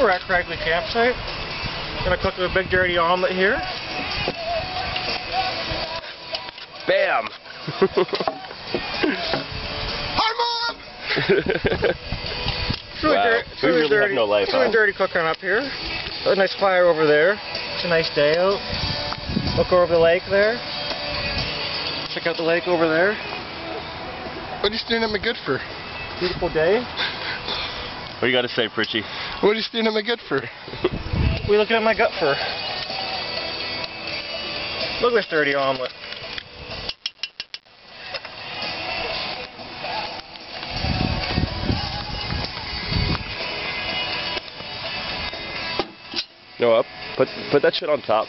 We're at Craigleith campsite. Gonna cook a big dirty omelet here. Bam! Hi, Mom! It's really, Wow. dir- We it's really really have dirty. no life, it's really huh? dirty cooking up here. A nice fire over there. It's a nice day out. Look over the lake there. Check out the lake over there. What are you staring at me good for? Beautiful day. What you got to say, Pritchie? What are you staring at me good for? we looking at my gut for? Look at this dirty omelet. Go up. Put put that shit on top.